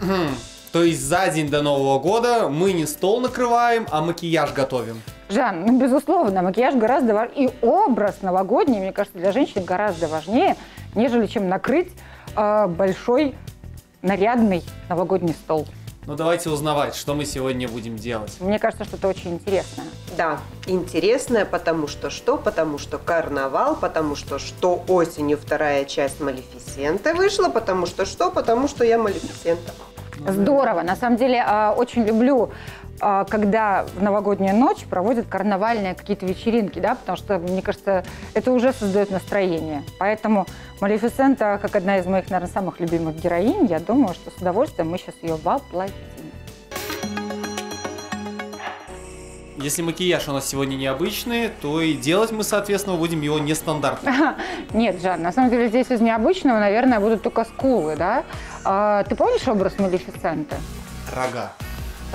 То есть за день до Нового года мы не стол накрываем, а макияж готовим. Жан, ну, безусловно, макияж гораздо важнее. И образ новогодний, мне кажется, для женщин гораздо важнее, нежели чем накрыть э, большой нарядный новогодний стол. Ну давайте узнавать, что мы сегодня будем делать. Мне кажется, что это очень интересно. Да, интересное, потому что что? Потому что карнавал, потому что что осенью вторая часть Малефисенты вышла, потому что что? Потому что я Малефисента. Здорово. На самом деле, э, очень люблю, когда в новогоднюю ночь проводят карнавальные какие-то вечеринки, да, потому что, мне кажется, это уже создает настроение. Поэтому Малефисента, как одна из моих, наверное, самых любимых героинь, я думаю, что с удовольствием мы сейчас ее воплотим. Если макияж у нас сегодня необычный, то и делать мы, соответственно, будем его нестандартно. Нет, Жан, на самом деле здесь из необычного, наверное, будут только скулы, да? А, ты помнишь образ Малефисенты? Рога.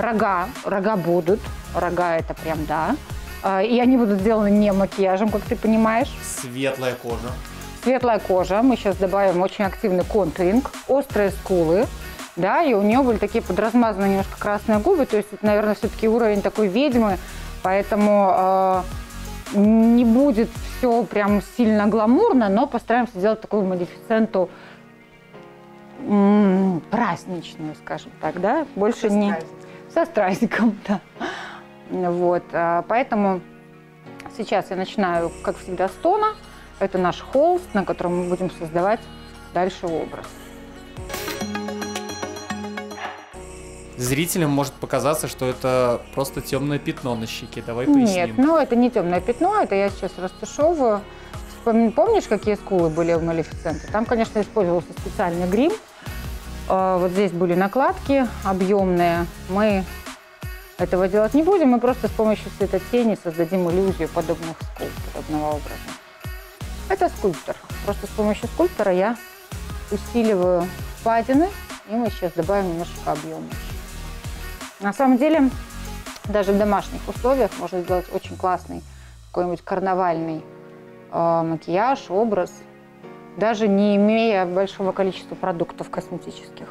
Рога, рога будут, рога это прям да. А, И они будут сделаны не макияжем, как ты понимаешь. Светлая кожа. Светлая кожа, мы сейчас добавим очень активный контуринг, острые скулы, да, и у нее были такие подразмазанные немножко красные губы, то есть это, наверное, все-таки уровень такой ведьмы, поэтому э, не будет все прям сильно гламурно, но постараемся сделать такую малефисенту м, праздничную, скажем так, да, больше не со страстиком, да. Вот, а, поэтому сейчас я начинаю, как всегда, с тона. Это наш холст, на котором мы будем создавать дальше образ. Зрителям может показаться, что это просто темное пятно на щеке. Давай поясним. Нет, ну это не темное пятно, это я сейчас растушевываю. Помнишь, какие скулы были у Малефисенты? Там, конечно, использовался специальный грим. А, Вот здесь были накладки объемные. Мы этого делать не будем, мы просто с помощью светотени создадим иллюзию подобных скул, подобного образа. Это скульптор. Просто с помощью скульптора я усиливаю впадины, и мы сейчас добавим немножечко объема. На самом деле, даже в домашних условиях можно сделать очень классный какой-нибудь карнавальный э, макияж, образ, даже не имея большого количества продуктов косметических.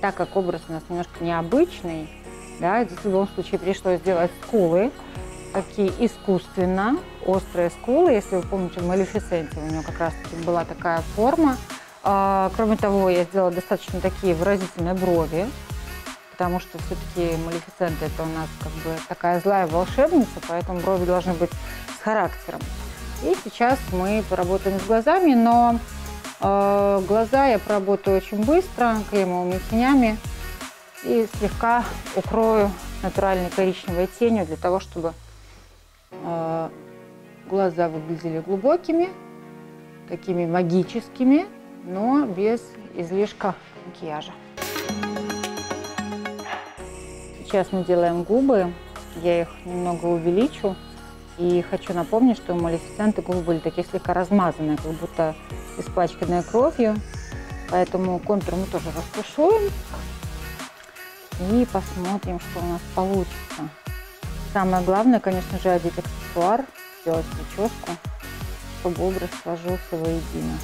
Так как образ у нас немножко необычный, да, здесь в любом случае пришлось сделать скулы, такие искусственно, острые скулы. Если вы помните, в Малефисенте у нее как раз-таки была такая форма. А, кроме того, я сделала достаточно такие выразительные брови, потому что все-таки Малефисента это у нас как бы такая злая волшебница, поэтому брови должны быть с характером. И сейчас мы поработаем с глазами, но э, глаза я поработаю очень быстро, кремовыми тенями и слегка укрою натуральной коричневой тенью для того, чтобы э, глаза выглядели глубокими, такими магическими, но без излишка макияжа. Сейчас мы делаем губы. Я их немного увеличу. И хочу напомнить, что у Малефисенты губы были такие слегка размазанные, как будто испачканные кровью. Поэтому контур мы тоже растушуем. И посмотрим, что у нас получится. Самое главное, конечно же, одеть аксессуар, сделать прическу, чтобы образ сложился воедино.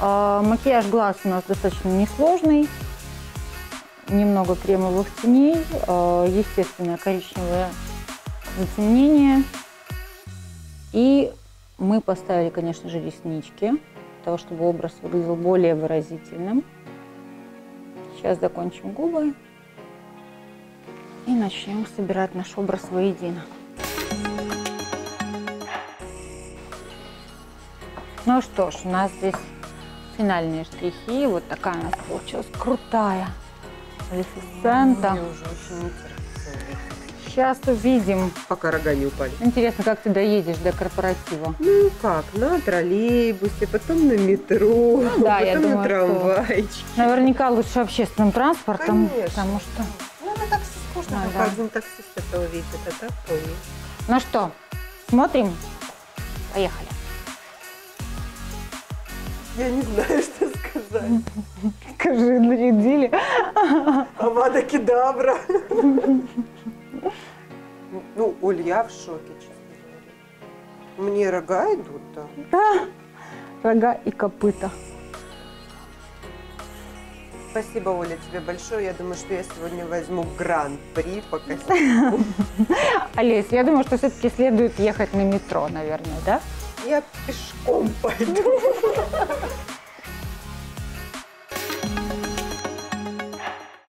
А, макияж глаз у нас достаточно несложный. Немного кремовых теней, а, естественное коричневое затемнение. И мы поставили, конечно же, реснички, для того, чтобы образ выглядел более выразительным. Сейчас закончим губы и начнем собирать наш образ воедино. Ну что ж, у нас здесь финальные штрихи. Вот такая у нас получилась крутая Малефисента. Мне уже очень Сейчас увидим. Пока рога не упали. Интересно, как ты доедешь до корпоратива? Ну как, на троллейбусе, потом на метро, Ну да, я потом думаю, на что- трамвайчике. Наверняка лучше общественным транспортом, Конечно. потому что... Ну, на такси скучно, Ну, пока да. один таксист это увидит, а так вполне. Ну что, смотрим? Поехали. Я не знаю, что сказать. Скажи, нарядили. Авада кедабра. Ну, Оль, я в шоке, честно говоря. Мне рога идут, да. Да. Рога и копыта. Спасибо, Оля, тебе большое. Я думаю, что я сегодня возьму гран-при по костюму. Олесь, я думаю, что все-таки следует ехать на метро, наверное, да? Я пешком пойду.